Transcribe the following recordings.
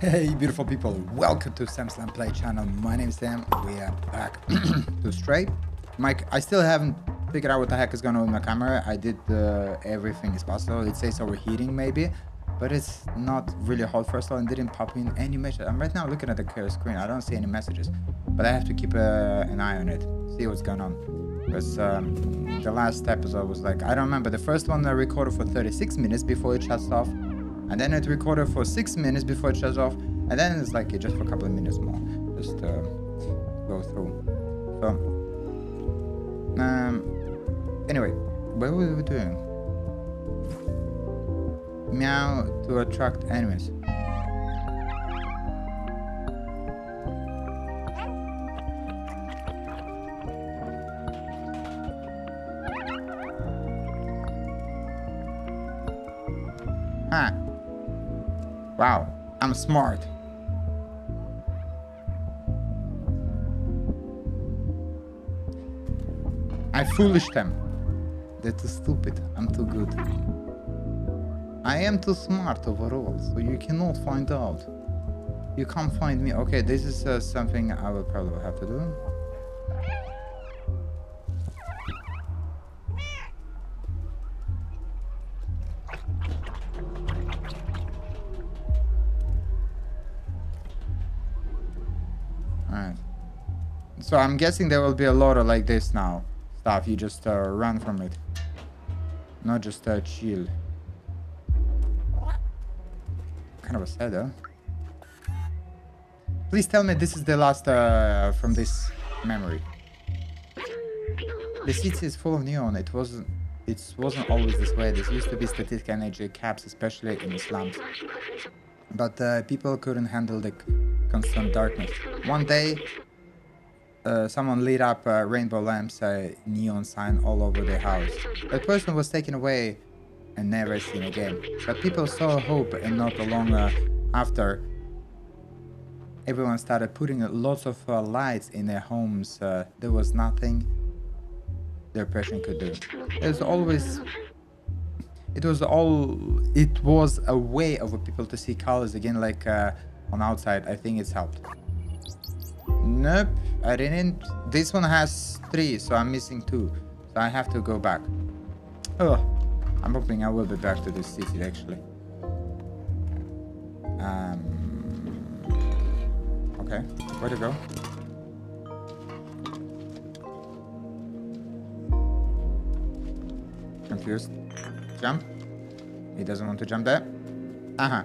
Hey, beautiful people! Welcome to Sam Slam Play channel. My name is Sam. We are back to Stray. Mike, I still haven't figured out what the heck is going on with my camera. I did uh, everything is possible. It says overheating maybe, but it's not really hot first of all and didn't pop in any message. I'm right now looking at the screen. I don't see any messages, but I have to keep uh, an eye on it, see what's going on. Because um, the last episode was like, I don't remember. The first one I recorded for 36 minutes before it shuts off and then it recorded for six minutes before it shuts off, and then it's like just for a couple of minutes more, just uh, go through. So, um, anyway, what were we doing? Meow to attract enemies. Smart. I foolish them. They're too stupid. I'm too good. I am too smart overall, so you cannot find out. You can't find me. Okay, this is uh, something I will probably have to do. Alright. So I'm guessing there will be a lot of like this now. Stuff, you just uh, run from it. Not just uh, chill. Kind of a sad, huh? Please tell me this is the last uh, from this memory. The city is full of neon. It wasn't. It wasn't always this way. This used to be static energy caps, especially in slums. But uh, people couldn't handle the constant darkness. One day, uh, someone lit up a rainbow lamps, a neon sign all over the house. That person was taken away and never seen again. But people saw hope, and not long uh, after, everyone started putting lots of uh, lights in their homes. Uh, there was nothing their person could do. There's always it was all it was a way of people to see colors again like uh, on outside i think it's helped nope i didn't this one has three so i'm missing two. So i have to go back. Oh i'm hoping i will be back to this city actually. Um okay where to go? Confused. Jump. He doesn't want to jump there. Uh-huh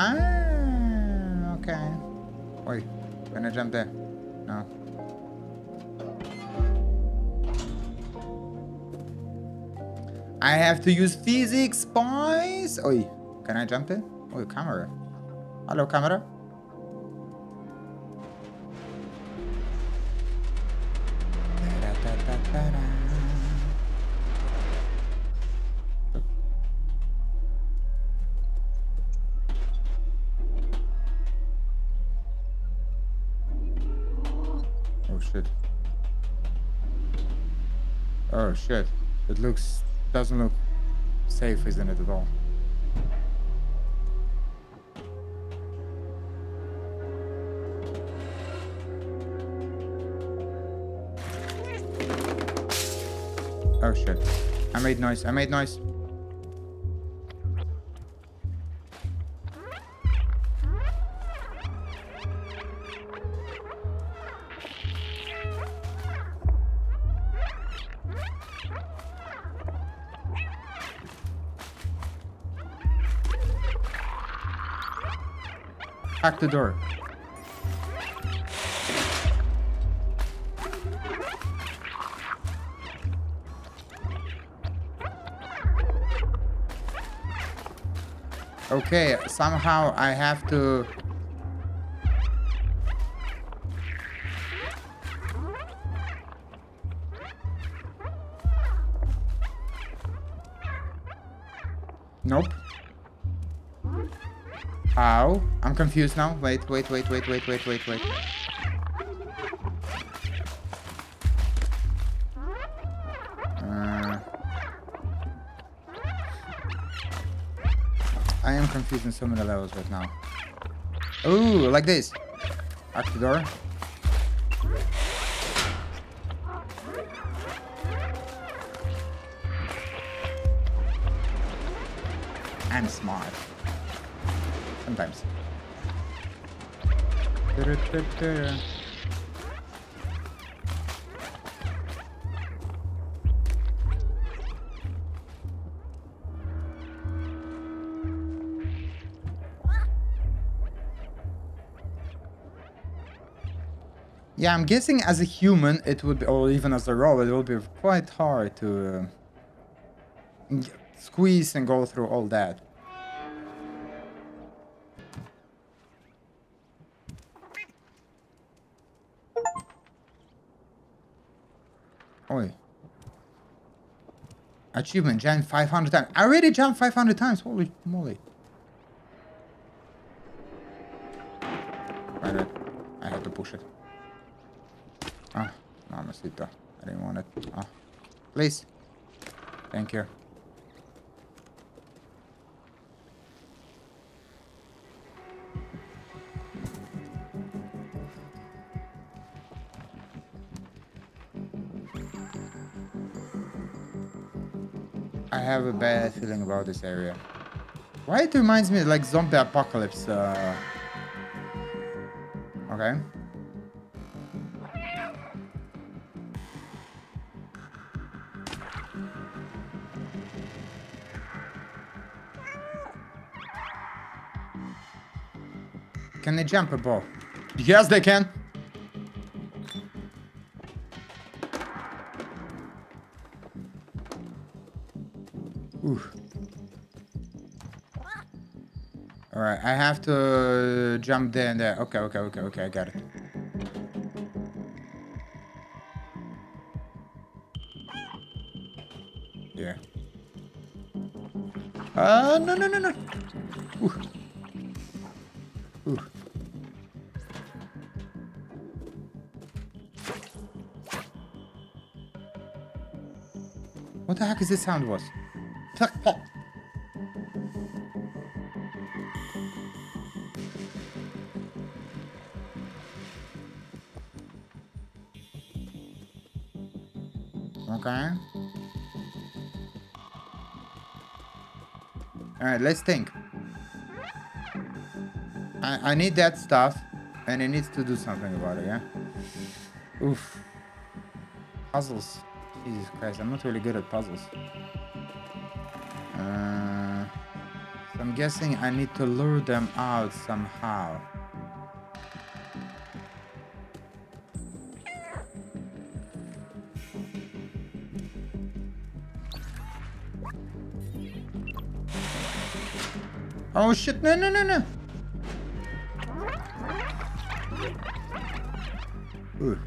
Ah, okay. Wait, can I jump there? No. I have to use physics, boys! Oi, can I jump there? Oh, camera. Hello, camera. It looks doesn't look safe, isn't it at all? Oh shit. I made noise. I made noise. The door. Okay, somehow I have to... Nope. How? I'm confused now. Wait, wait, wait, wait, wait, wait, wait, wait. Uh, I am confused in so many levels right now. Ooh, like this. Act the door. I'm smart. Sometimes. Yeah, I'm guessing as a human it would be, or even as a robot, it would be quite hard to uh, squeeze and go through all that. Achievement, jump 500 times. I already jumped 500 times. Holy moly. I had to push it. Ah, mamacita. I didn't want it. Ah. Please. Thank you. Have a bad feeling about this area. Why it reminds me like zombie apocalypse. Uh... Okay. Can they jump above? Yes, they can. Jump there and there. Okay, okay, okay, okay, I got it. Yeah. Uh, no, no, no, no. Ooh. Ooh. What the heck is this sound was? Okay. Alright, let's think. I, I need that stuff, and it needs to do something about it, yeah? Oof. Puzzles. Jesus Christ, I'm not really good at puzzles. Uh, so I'm guessing I need to lure them out somehow. Oh shit, no, no, no, no. Ooh.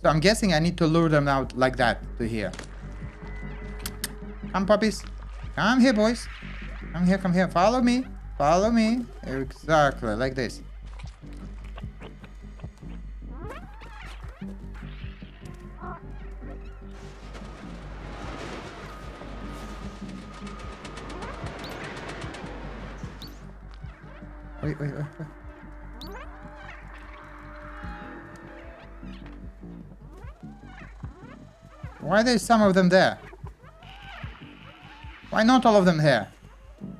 So I'm guessing I need to lure them out like that to here. Come puppies. Come here boys. Come here, come here. Follow me. Follow me. Exactly, like this. Why are there some of them there? Why not all of them here?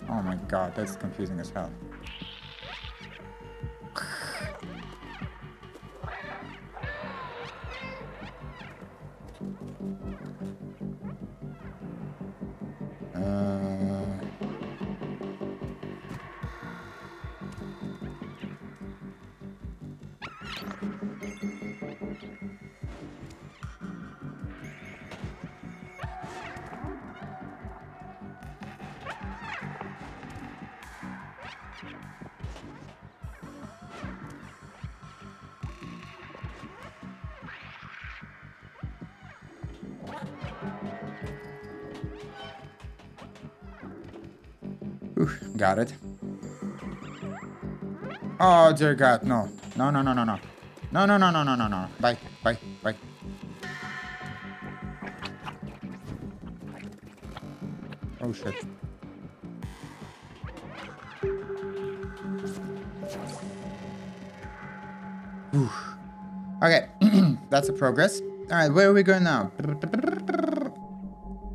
Oh my god, that's confusing as hell. Got it. Oh dear god, no. No, no, no, no, no. No, no, no, no, no, no, no. Bye, bye, bye. Oh shit. Whew. Okay, that's a progress. Alright, where are we going now?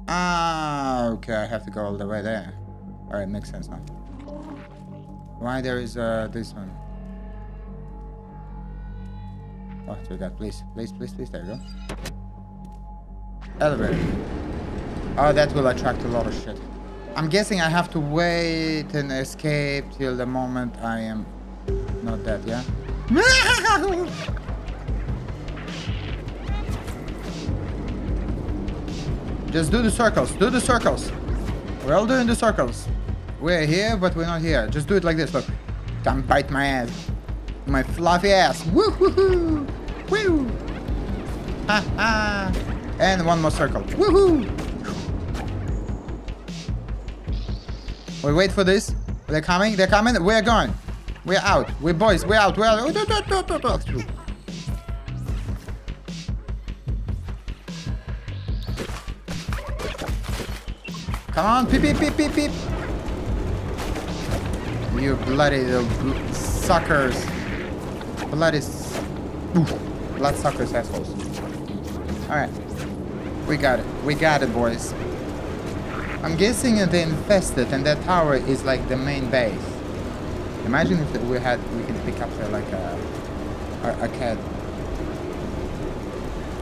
Ah, okay, I have to go all the way there. Alright, makes sense now. Why there is uh, this one? Oh, so God, please, please, please, please, there you go. Elevator. Oh, that will attract a lot of shit. I'm guessing I have to wait and escape till the moment I am not dead, yeah? Just do the circles, do the circles. We're all doing the circles. We're here, but we're not here. Just do it like this, look. Come bite my ass. My fluffy ass. Woo hoo hoo! Woo! Ha ha! And one more circle. Woohoo! We wait for this. They're coming. They're coming. We're going. We're out. We're boys. We're out. We're out. Come on. Peep, peep, peep, peep, peep. You bloody little bl suckers. Bloody... Oof. Blood suckers, assholes. Alright. We got it. We got it, boys. I'm guessing they infested and that tower is like the main base. Imagine if we had, we can pick up uh, like a, a, a cat.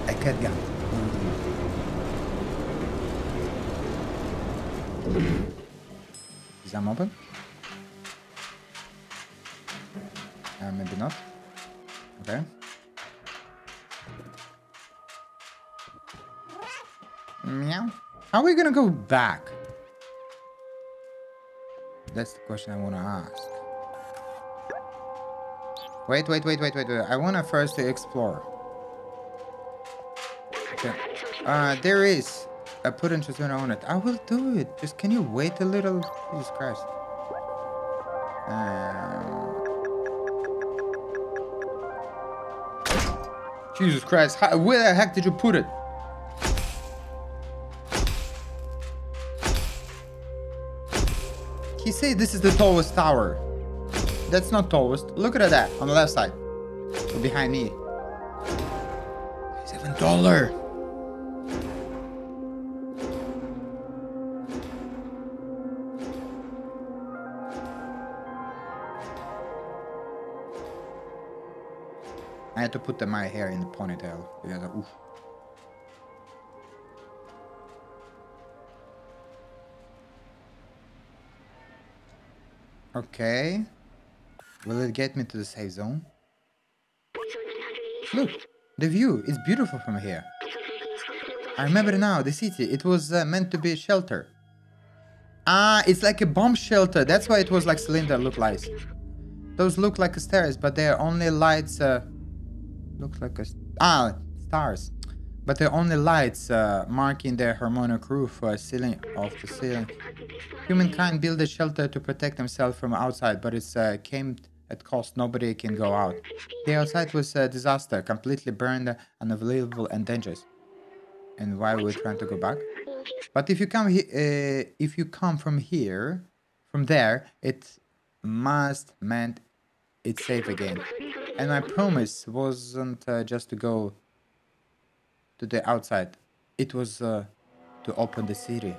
A cat gun. Is that open? Maybe not. Okay. Meow. How are we gonna go back? That's the question I wanna ask. Wait, wait, wait, wait, wait, wait. I wanna first explore. Okay. Uh, there is a put zone on it. I will do it. Just can you wait a little? Jesus Christ. Um... Jesus Christ. How, where the heck did you put it? He said this is the tallest tower. That's not tallest. Look at that on the left side. Behind me. It's even taller. Had to put the, my hair in the ponytail because oof. Okay. Will it get me to the safe zone? Look, the view is beautiful from here. I remember now, the city, it was uh, meant to be a shelter. Ah, it's like a bomb shelter. That's why it was like cylinder look like. Those look like stairs, but they're only lights. Uh, looks like a ah stars, but they're only lights uh, marking the harmonic roof uh, ceiling of the ceiling. Humankind built a shelter to protect themselves from outside, but it's uh, came at cost. Nobody can go out. The outside was a disaster, completely burned, unavailable, and dangerous. And why we're trying to go back? But if you come uh, if you come from here, from there, it must meant it's safe again. And my promise wasn't uh, just to go to the outside. It was uh, to open the city.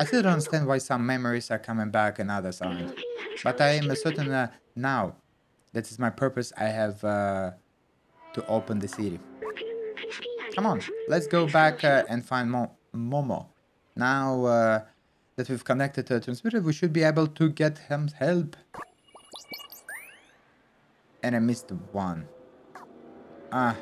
I still don't understand why some memories are coming back and others aren't. But I am certain uh, now that is my purpose. I have uh, to open the city. Come on, let's go back uh, and find Mo Momo. Now uh, that we've connected to the transmitter, we should be able to get him help. And I missed one. Ah,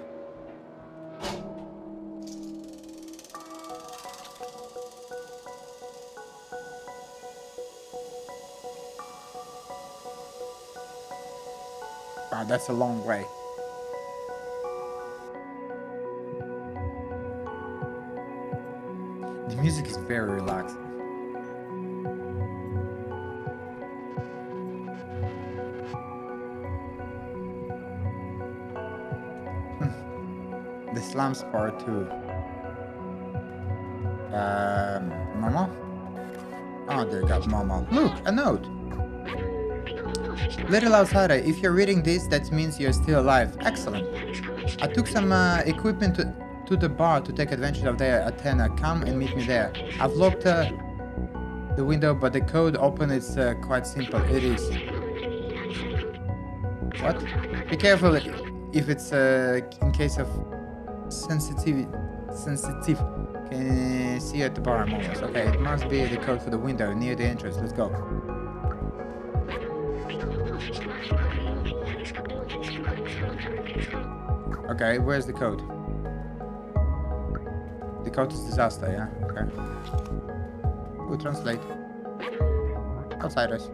Wow, that's a long way. The music is very relaxing. Slums part too. Um, Momo? Oh, dear God, Momo. Look, a note. Little outsider, if you're reading this, that means you're still alive. Excellent. I took some uh, equipment to, to the bar to take advantage of their antenna. Come and meet me there. I've locked uh, the window, but the code open is uh, quite simple. It is. What? Be careful if it's uh, in case of sensitivity. Sensitive. Can see at the bar, almost. Okay, it must be the code for the window near the entrance. Let's go. Okay, where's the code? The code is disaster, yeah? Okay. We'll translate. Outsiders.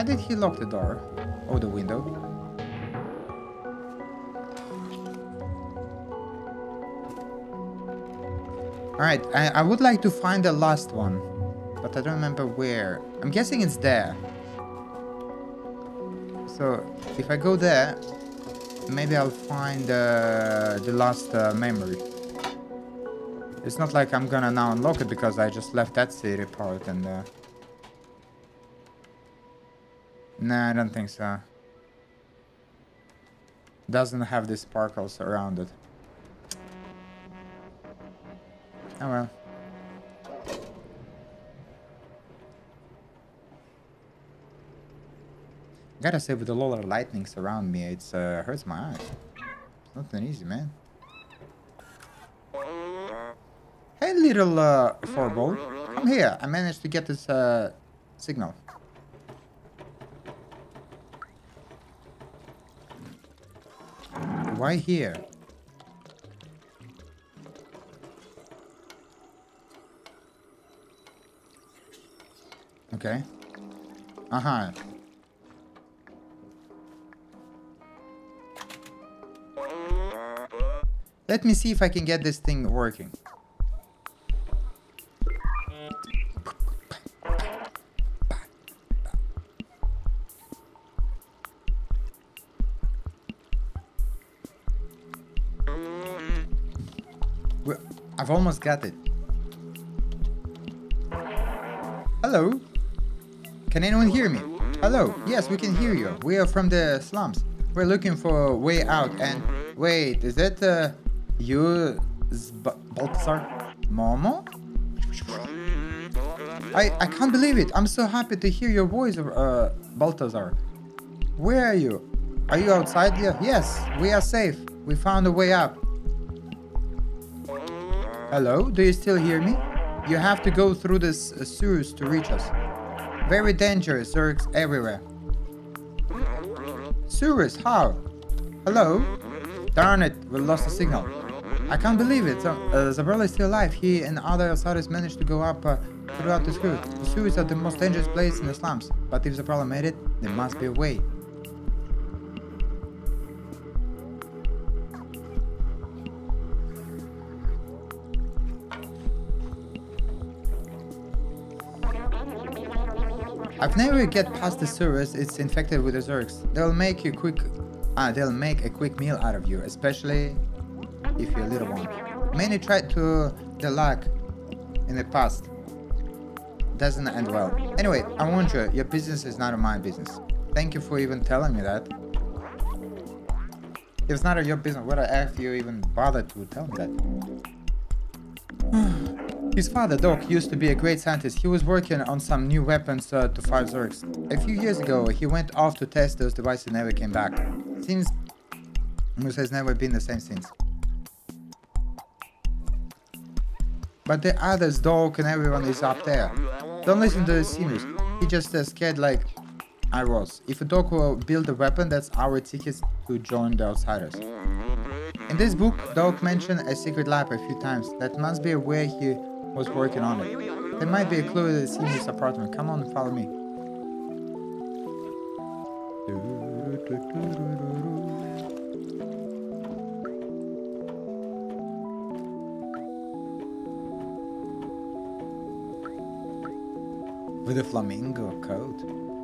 Why did he lock the door? Or the window? Alright, I, I would like to find the last one. But I don't remember where. I'm guessing it's there. So, if I go there, maybe I'll find uh, the last uh, memory. It's not like I'm gonna now unlock it because I just left that city part and... Uh... Nah, I don't think so. Doesn't have the sparkles around it. Oh well. Gotta say, with the lower lightnings around me, it's uh, hurts my eyes. It's nothing easy, man. Hey, little uh, four-ball. Come here. I managed to get this uh, signal. Why here? Okay. Uh-huh. Let me see if I can get this thing working. I've almost got it. Hello? Can anyone hear me? Hello? Yes, we can hear you. We are from the slums. We're looking for a way out and... Wait, is that uh, you, Zbaltazar? Momo? I, I can't believe it. I'm so happy to hear your voice, uh, Zbaltazar. Where are you? Are you outside here? Yes, we are safe. We found a way up. Hello, do you still hear me? You have to go through this uh, sewers to reach us. Very dangerous, Zurks everywhere. Sewers, how? Hello? Darn it, we lost the signal. I can't believe it. Uh, Zabrella is still alive. He and other outsiders managed to go up uh, throughout the sewers. The sewers are the most dangerous place in the slums. But if Zabrella made it, there must be a way. I've never get past the sewers, it's infected with the Zurks. They'll make you quick ah, they'll make a quick meal out of you, especially if you're a little one. Many tried to the luck in the past. Doesn't end well. Anyway, I want you, your business is not my business. Thank you for even telling me that. It's not your business, what the F you even bother to tell me that? His father, Doc, used to be a great scientist. He was working on some new weapons uh, to fight Zurks. A few years ago, he went off to test those devices and never came back. Seems Musa has never been the same since. But the others, Doc and everyone is up there. Don't listen to the Seamus. He just uh, scared like I was. If a dog will build a weapon, that's our ticket to join the outsiders. In this book, Doc mentioned a secret lab a few times. That must be where he was working on it. There might be a clue that's in this apartment. Come on, follow me. With a flamingo coat.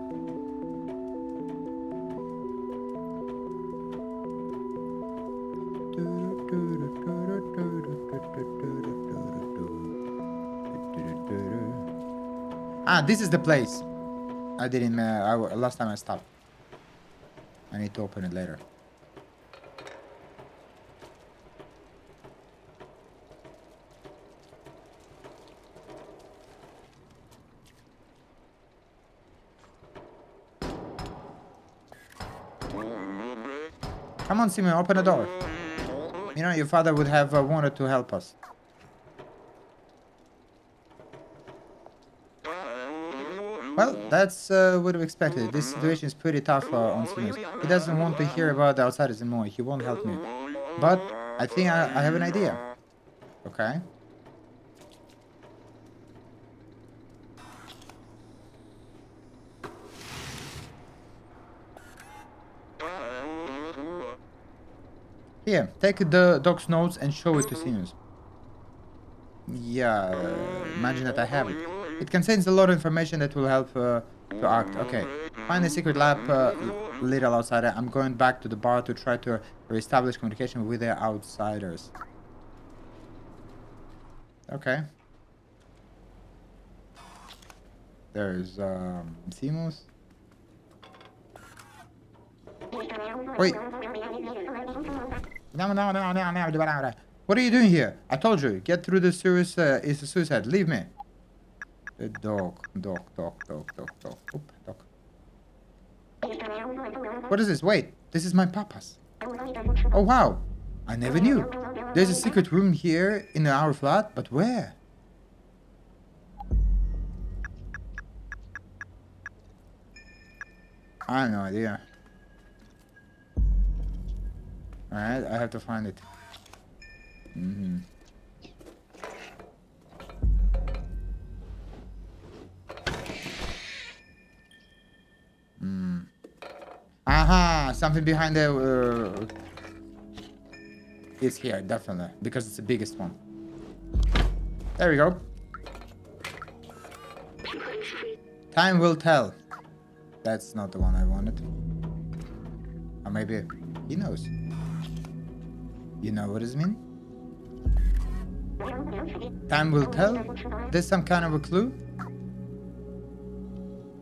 Ah, this is the place. I didn't. Uh, I, last time I stopped. I need to open it later. Come on, Simon, open the door. You know, your father would have uh, wanted to help us. Well, that's uh, what we expected. This situation is pretty tough uh, on Sinus. He doesn't want to hear about the outsiders anymore. He won't help me. But I think I, I have an idea. Okay. Here, take the doc's notes and show it to Sinus. Yeah, imagine that I have it. It contains a lot of information that will help uh, to act. Okay, find the secret lab, uh, little outsider. I'm going back to the bar to try to reestablish communication with the outsiders. Okay. There's um. Wait. No, no, no, no, no. What are you doing here? I told you, get through the serious, uh, it's a suicide. Leave me. The dog, dog, dog, dog, dog, dog. Oop, dog. What is this? Wait, this is my papa's. Oh, wow. I never knew. There's a secret room here in our flat, but where? I have no idea. Alright, I have to find it. Mm-hmm. Mm. Aha! Something behind the... Uh, is here, definitely. Because it's the biggest one. There we go. Time will tell. That's not the one I wanted. Or maybe he knows. You know what it mean? Time will tell? There's some kind of a clue?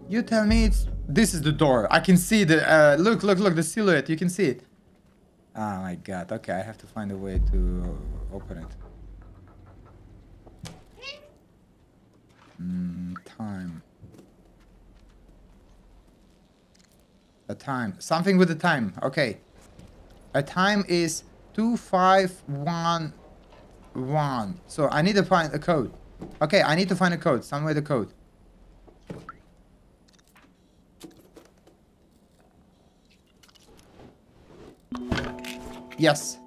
You tell me it's... This is the door. I can see the... Uh, look, look, look, the silhouette. You can see it. Oh my god. Okay, I have to find a way to open it. Mm, time. A time. Something with the time. Okay. A time is 2511. So I need to find a code. Okay, I need to find a code. Somewhere the code. Yes.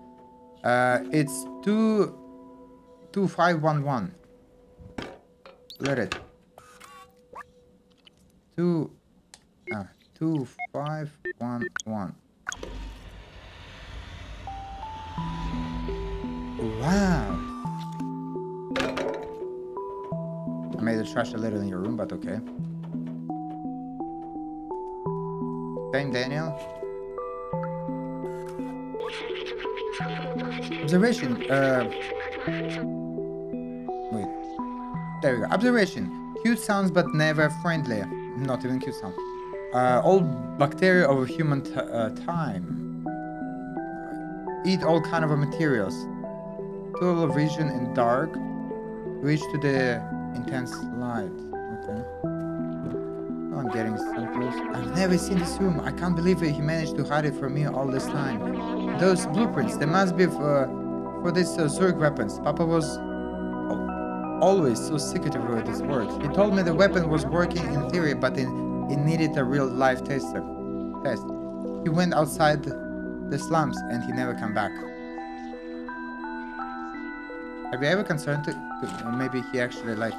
Uh, it's two, two five one one. Let it. Two, uh, two five one one. Wow. I made the trash a little in your room, but okay. Same Daniel. Observation. Uh. Wait. There we go. Observation. Cute sounds, but never friendly. Not even cute sound. Uh, all bacteria of human uh, time. Eat all kind of materials. Total vision in dark. Reach to the intense light. Okay. Oh, I'm getting so close. I've never seen this room. I can't believe. He managed to hide it from me all this time. Those blueprints, they must be for, for these uh, Zurk weapons. Papa was always so secretive with his work. He told me the weapon was working in theory, but it, it needed a real life tester. Test. He went outside the slums and he never come back. Have you ever concerned to, to maybe he actually like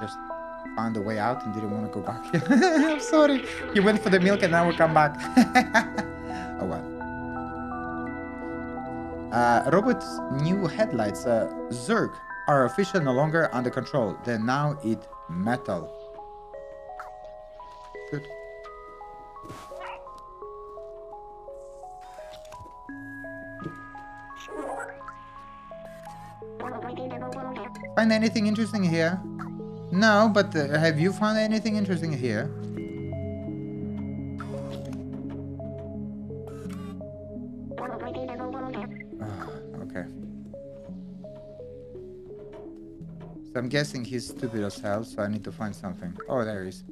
just found a way out and didn't want to go back? I'm sorry. He went for the milk and now will come back. oh well. Uh, robot's new headlights, uh, Zurk, are officially no longer under control. They now eat metal. good. Find anything interesting here? No, but uh, have you found anything interesting here? So I'm guessing he's stupid as hell, so I need to find something. Oh, there he is.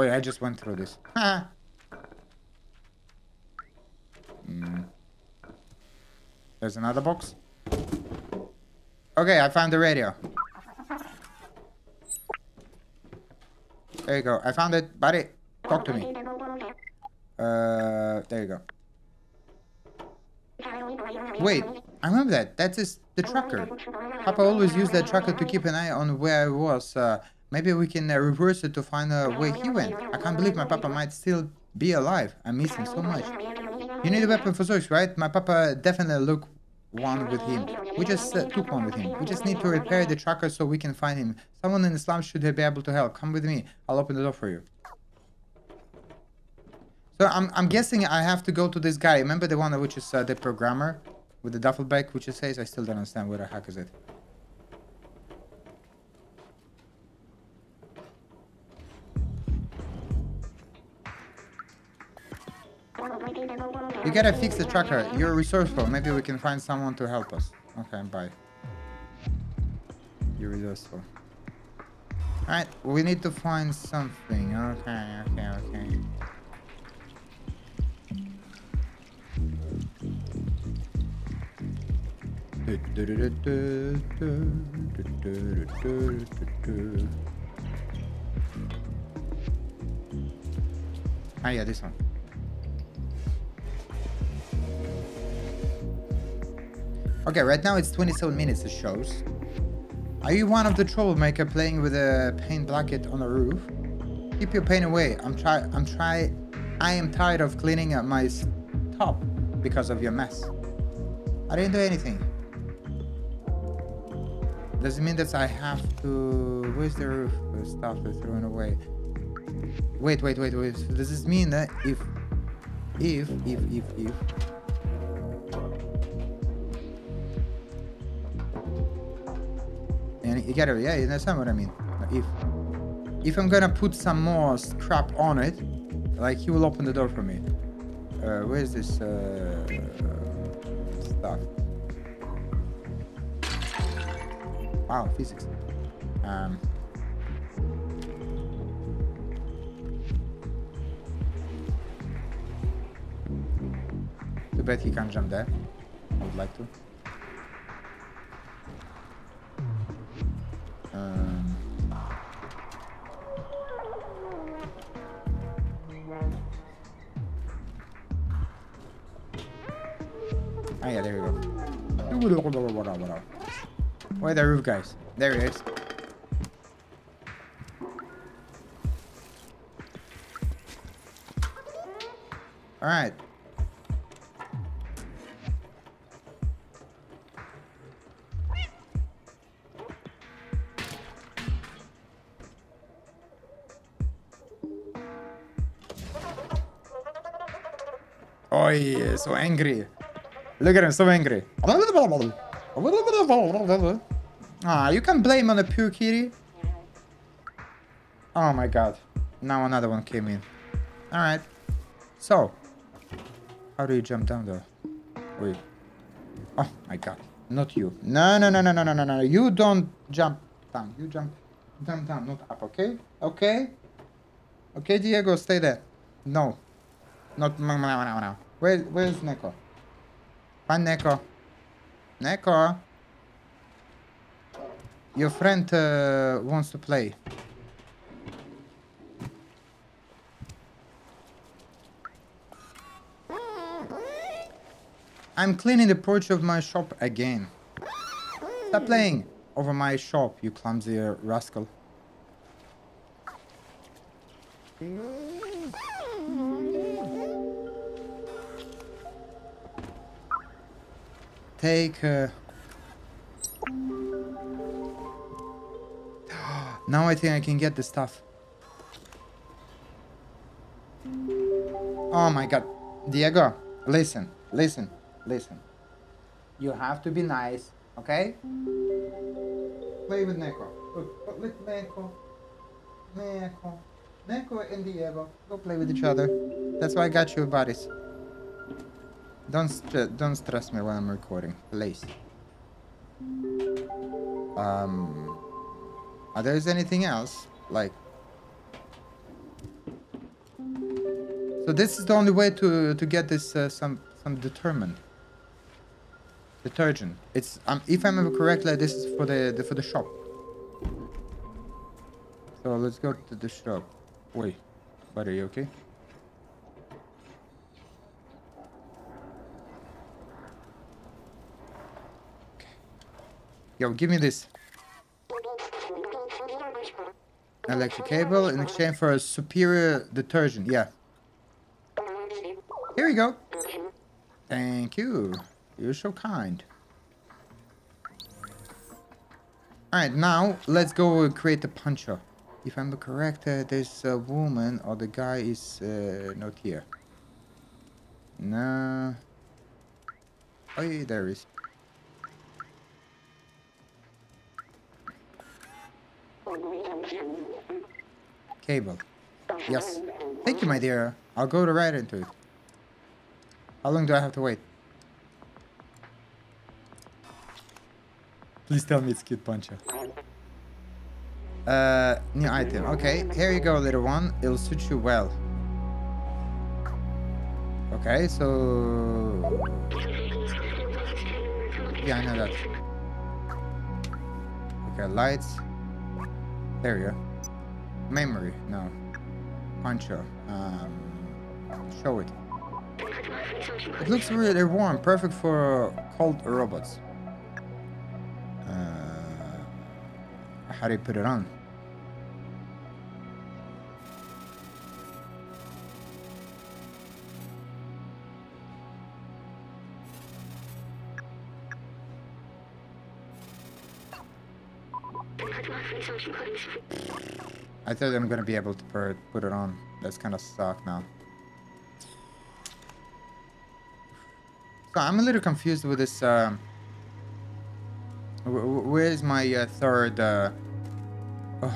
Wait, I just went through this. Hmm. There's another box. Okay, I found the radio. There you go. I found it. Buddy, talk to me. Uh, there you go. Wait, I remember that. That is the tracker. Papa always used that tracker to keep an eye on where I was. Uh, maybe we can uh, reverse it to find uh, where he went. I can't believe my papa might still be alive. I miss him so much. You need a weapon for Zeus, right? My papa definitely look one with him. We just uh, took one with him. We just need to repair the tracker so we can find him. Someone in the slum should be able to help. Come with me. I'll open the door for you. So I'm, I'm guessing I have to go to this guy. Remember the one which is uh, the programmer with the duffel bag which it says? I still don't understand where the heck is it. We gotta fix the tracker. You're resourceful. Maybe we can find someone to help us. Okay, bye. You're resourceful. Alright, we need to find something. Okay, okay, okay. Ah, yeah, this one. Okay, right now it's 27 minutes it shows. Are you one of the troublemaker playing with a paint blanket on the roof? Keep your paint away. I'm try I'm try I am tired of cleaning up my top because of your mess. I didn't do anything. Does it mean that I have to where's the roof the stuff they're throwing away? Wait, wait, wait, wait. Does this mean that if if if if if you gotta yeah you understand what i mean? If if i'm gonna put some more scrap on it like he will open the door for me. Uh where's this uh stuff? Wow physics. Um too bad he can't jump there. I would like to Where the roof guys? There it is. Alright. Oh, yeah, so angry. Look at him, so angry. Ah, you can blame on the pure kitty. Oh my god. Now another one came in. Alright. So. How do you jump down there? Wait. Oh my god. Not you. No, no, no, no, no, no, no, no. You don't jump down. You jump, jump down, not up, okay? Okay? Okay, Diego, stay there. No. Not no, no, no, no. Where, where's Neko? Pa Neko. Neko. Your friend uh, wants to play. I'm cleaning the porch of my shop again. Stop playing over my shop, you clumsy rascal. Take. Uh... now I think I can get the stuff. Oh my god. Diego, listen, listen, listen. You have to be nice, okay? Play with Neko. Look, with Neko. Neko. Neko and Diego. Go play with each other. That's why I got you buddies. Don't st don't stress me when I'm recording, please. Um, are there anything else? Like, so this is the only way to to get this uh, some some determined detergent. It's um if I remember correctly, this is for the, the for the shop. So let's go to the shop. Wait, buddy, you okay? Yo, give me this. Electric cable in exchange for a superior detergent. Yeah. Here we go. Thank you. You're so kind. Alright, now let's go create the puncher. If I'm correct, uh, this uh, woman or the guy is uh, not here. No. Oh, yeah, there is. Yes. Thank you, my dear. I'll go to right into it. How long do I have to wait? Please tell me it's Kid Puncher. Uh, new item. Okay, here you go, little one. It'll suit you well. Okay, so... Yeah, I know that. Okay, lights. There we go. Memory, no. Poncho. Um, show it. It looks really warm, perfect for cold robots. Uh, how do you put it on? I thought I'm gonna be able to put it on. That's kind of suck now. So I'm a little confused with this. Uh, where's my uh, third? Uh, oh.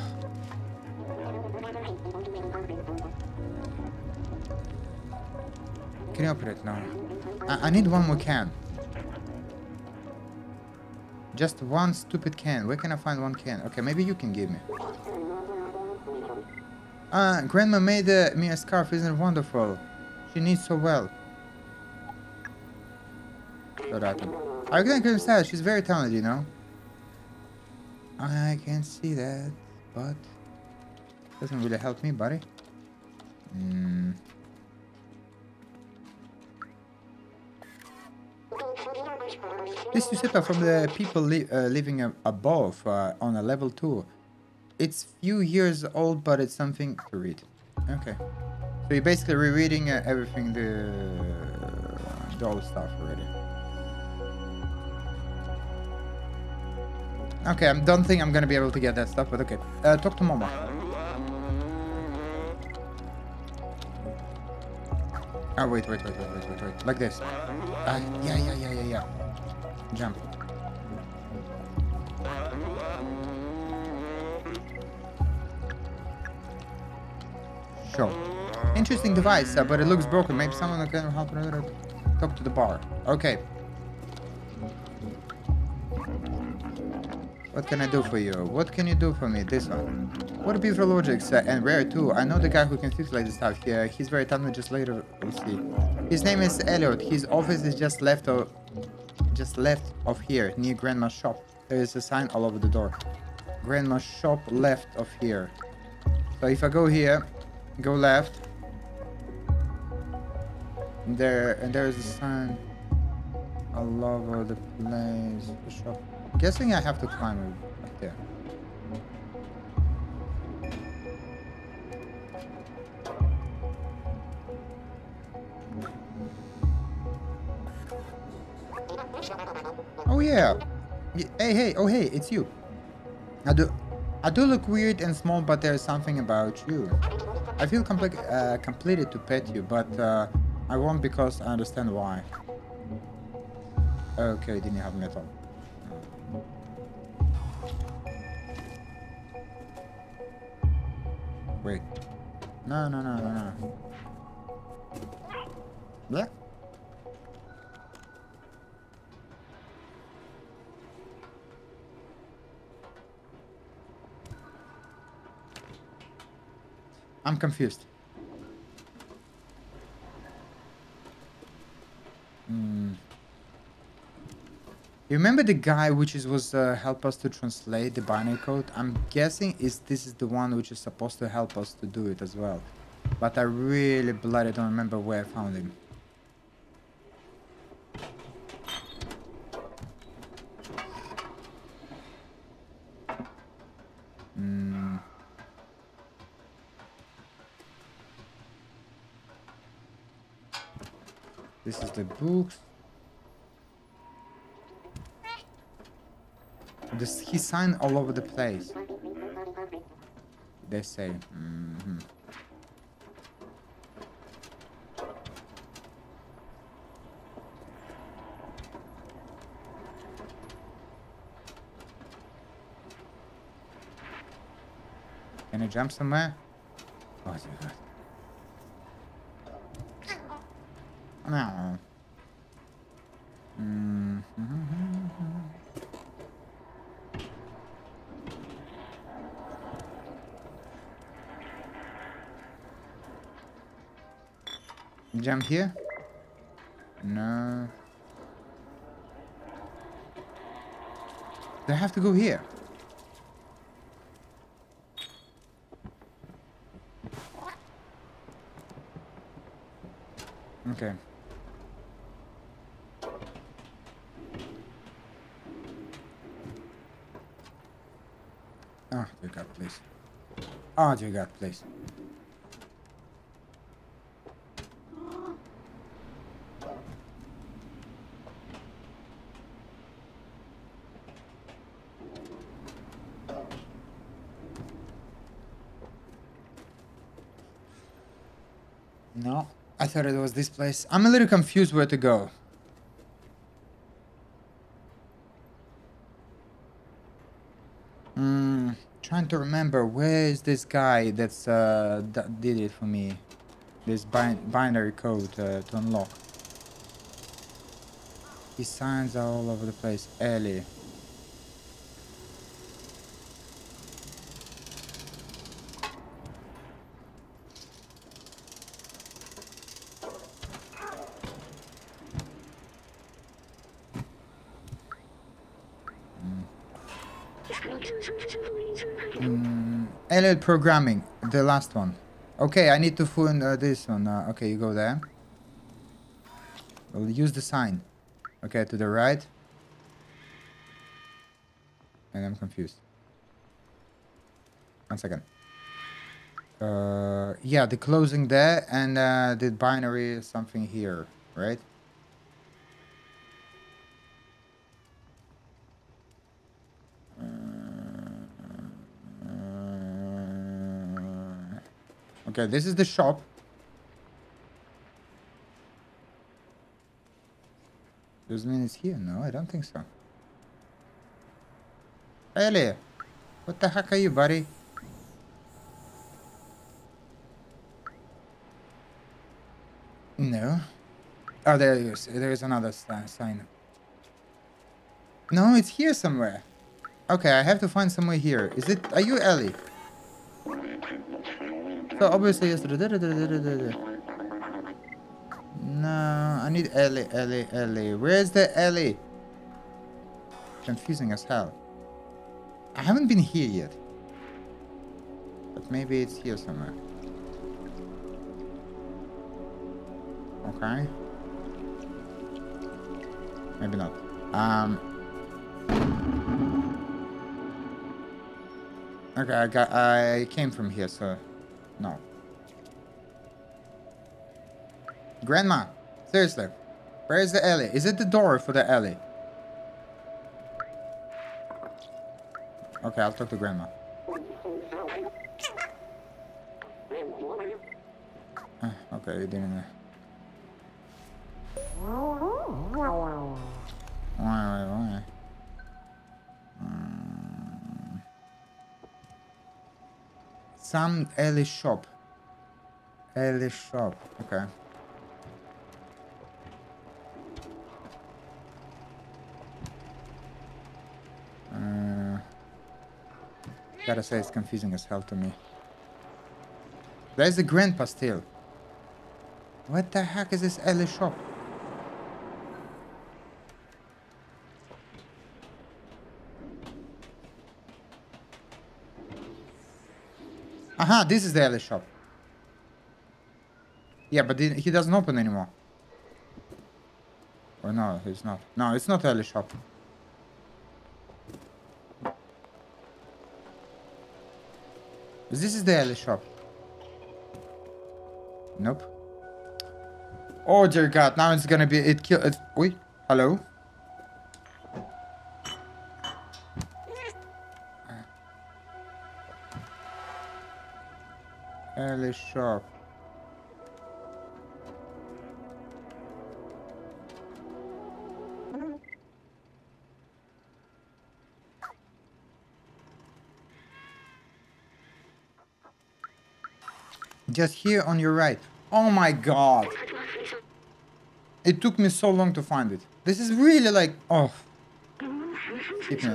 Can you open it now? I, I need one more can. Just one stupid can. Where can I find one can? Okay, maybe you can give me. Ah, Grandma made uh, me a scarf. Isn't wonderful? She needs so well. I can understand. She's very talented, you know. I can see that, but doesn't really help me, buddy. Hmm. This newspaper from the people li uh, living above uh, on a level 2. It's few years old, but it's something to read. Okay. So you're basically rereading uh, everything, the, the old stuff already. Okay, I don't think I'm gonna be able to get that stuff, but okay. Uh, talk to Mama. Oh, wait, wait, wait, wait, wait, wait, wait. Like this. Uh, yeah, yeah, yeah, yeah, yeah. Jump. Interesting device, uh, but it looks broken. Maybe someone can help talk to the bar. Okay. What can I do for you? What can you do for me? This one. What beautiful logics uh, and rare too. I know the guy who can fix like this stuff. Yeah, he's very talented. Just later we'll see. His name is Elliot. His office is just left of, just left of here near Grandma's shop. There is a sign all over the door. Grandma's shop left of here. So if I go here, go left. There and there is a sign. all over the place. The shop. Guessing I have to climb up there. Oh yeah. Hey hey oh hey it's you. I do I do look weird and small but there's something about you. I feel compli- uh, completed to pet you but uh, I won't because I understand why. Okay, didn't you have metal. Wait. No, no, no, no, no. Yeah. I'm confused. Hmm. You remember the guy which is was uh, help us to translate the binary code? I'm guessing is this is the one which is supposed to help us to do it as well. But I really bloody don't remember where I found him. The books. This he signed all over the place. They say. mhm. Can I jump somewhere? Oh, dear God. No. Mm. Jump here? No. Do I have to go here? Okay. Oh, dear God, please. Oh, dear God, please. No, I thought it was this place. I'm a little confused where to go. Hmm, trying to remember where is this guy that's uh that did it for me. This bin binary code uh, to unlock. His signs are all over the place. Ellie. Mm, LL programming, the last one. Okay, I need to find uh, this one. Uh, okay, you go there. We'll use the sign. Okay, to the right. And I'm confused. One second. Uh, yeah, the closing there and uh, the binary something here, right? Okay, this is the shop. Does it mean it's here? No, I don't think so. Ellie, what the heck are you, buddy? No. Oh, there is. There is another sign. No, it's here somewhere. Okay, I have to find somewhere here. Is it? Are you Ellie? So obviously it's. No, I need Ellie, Ellie, Ellie. Where's the Ellie? Confusing as hell. I haven't been here yet. But maybe it's here somewhere. Okay. Maybe not. Um. Okay, I got. I came from here, so no. Grandma, seriously, where is the alley? Is it the door for the alley? Okay, I'll talk to grandma. Uh, okay, you didn't. Some alley shop. Alley shop. Okay. Uh, gotta say, it's confusing as hell to me. There's the grandpa still. What the heck is this alley shop? Aha, this is the alley shop. Yeah, but he doesn't open anymore. Or no, he's not. No, it's not alley shop. This is the alley shop. Nope. Oh dear god, now it's gonna be it kill it wait, hello? Alley shop. Just here on your right. Oh my god. It took me so long to find it. This is really like, oh.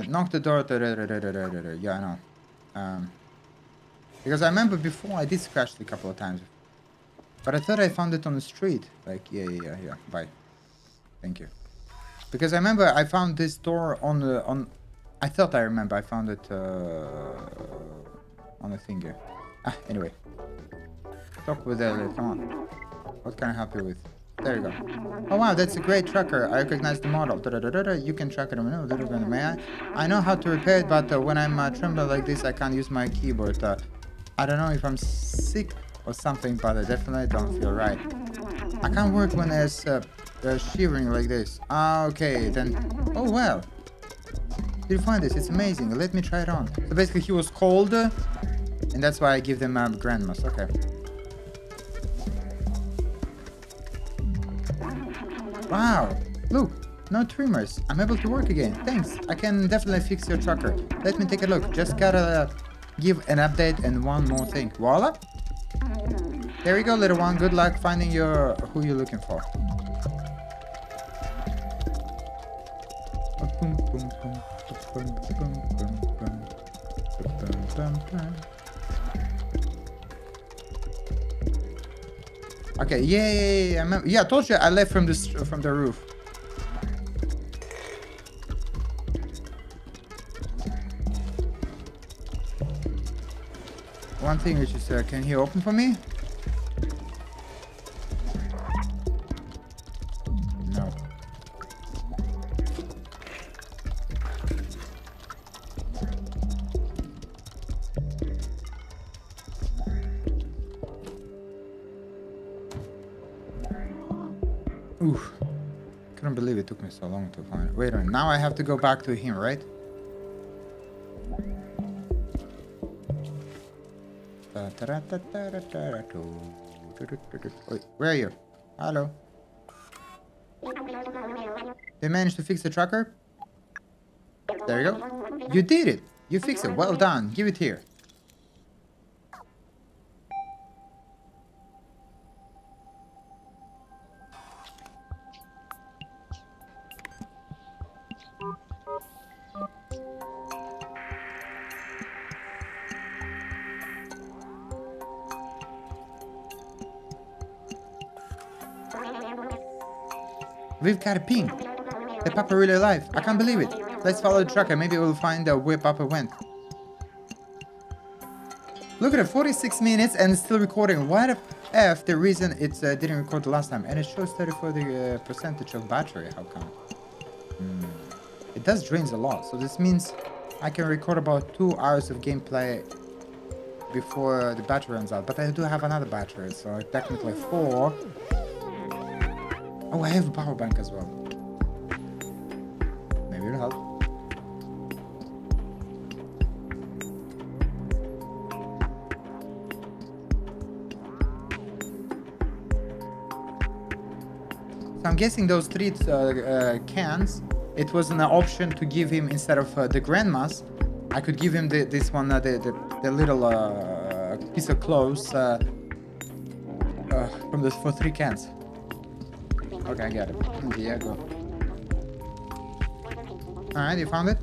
Knock the door. Yeah, I know. Um, because I remember before I did scratch it a couple of times. But I thought I found it on the street. Like, yeah, yeah, yeah, yeah. Bye. Thank you. Because I remember I found this door on the, on... I thought I remember I found it, uh... On the thing here. Ah, anyway. Talk with Elliot, come on. What can I help you with? There you go. Oh wow, that's a great tracker. I recognize the model. Da -da -da. You can track it. May I? I know how to repair it, but uh, when I'm uh, trembling like this, I can't use my keyboard. Uh, I don't know if I'm sick or something, but I definitely don't feel right. I can't work when there's uh, shivering like this. Ah, okay, then. Oh well. Did you find this? It's amazing. Let me try it on. So basically, he was cold, and that's why I give them um, grandmas. Okay. Wow, look, no trimmers. I'm able to work again. Thanks. I can definitely fix your trucker. Let me take a look. Just gotta give an update and one more thing. Voila. There you go, little one. Good luck finding your who you're looking for. Okay, yeah, yeah, yeah, yeah. I told you I left from this from the roof. Which is, uh, can he open for me? No. Oof. Couldn't believe it took me so long to find it. Wait a minute, now I have to go back to him, right? Where are you? Hello. They managed to fix the tracker? There you go. You did it! You fixed it. Well done. Give it here. We've got a ping. The Papa really alive. I can't believe it. Let's follow the tracker. Maybe we'll find out where Papa went. Look at it, 46 minutes and it's still recording. Why the F the reason it uh, didn't record the last time? And it shows 34 the uh, percentage of battery. How come? It does drains a lot. So this means I can record about two hours of gameplay before the battery runs out. But I do have another battery, so technically four. Oh, I have a power bank as well. Maybe it'll help. So I'm guessing those three uh, uh, cans, it was an option to give him instead of uh, the grandmas, I could give him the, this one, uh, the, the, the little uh, piece of clothes uh, from the for three cans. Okay, I got it. Yeah, go. Alright, you found it?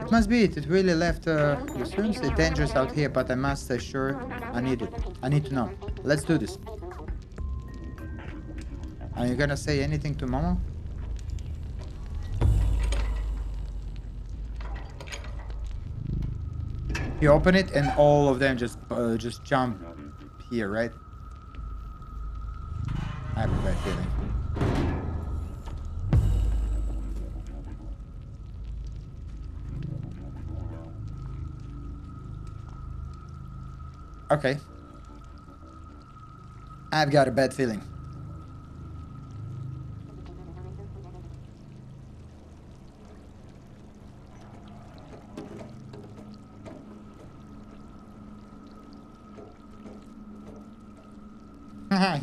It must be it. It really left uh, the. It's dangerous out here, but I must assure I need it. I need to know. Let's do this. Are you gonna say anything to Mama? You open it and all of them just uh, just jump here, right? I have a bad feeling. Okay. I've got a bad feeling.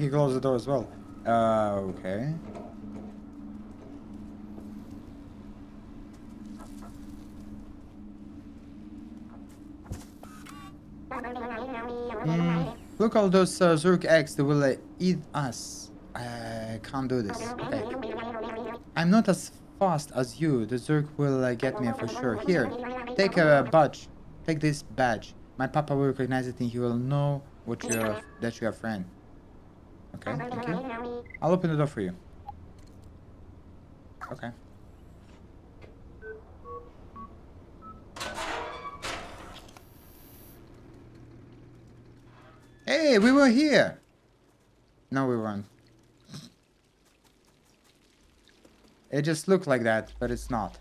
He closed the door as well. Uh, okay. Mm, look all those uh, eggs, they will uh, eat us. I can't do this. I'm not as fast as you. The Zurk will uh, get me for sure. Here, take a badge. Take this badge. My papa will recognize it and he will know what you're, that you're a friend. Okay, thank you. I'll open the door for you. Okay. Hey, we were here! No, we weren't. It just looked like that, but it's not.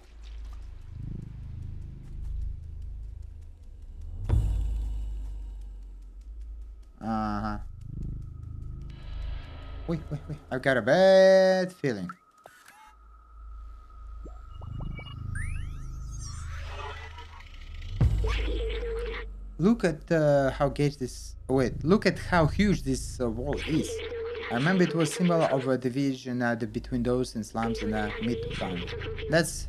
Wait, wait, wait. I've got a bad feeling. Look at uh, how gauge this... Oh, wait, look at how huge this uh, wall is. I remember it was symbol of a division uh, the, between those in slums and uh, midtown. That's...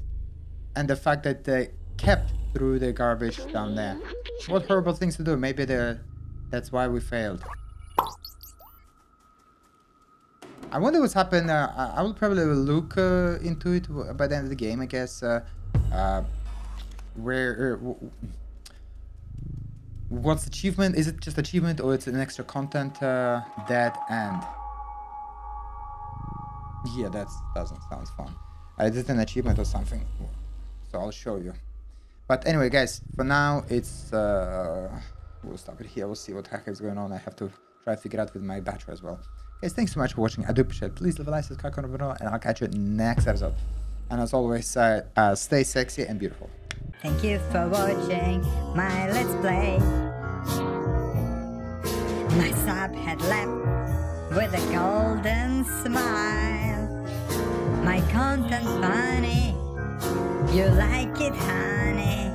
And the fact that they kept through the garbage down there. What horrible things to do. Maybe that's why we failed. I wonder what's happened. Uh, I will probably look uh, into it by the end of the game, I guess. Uh, uh where... Uh, what's achievement? Is it just achievement or it's an extra content? Uh, that and... Yeah, that doesn't sound fun. Uh, is it an achievement or something? So I'll show you. But anyway, guys, for now, it's... we'll stop it here. We'll see what heck is going on. I have to try to figure out with my battery as well. Guys, thanks so much for watching. I do appreciate it. Please leave a like, subscribe, comment below, and I'll catch you in the next episode. And as always, uh, uh, stay sexy and beautiful. Thank you for watching my Let's Play. My sub had left with a golden smile. My content funny, you like it honey.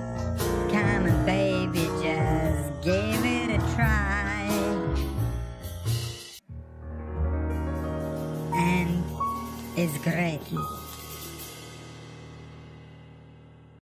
Is great.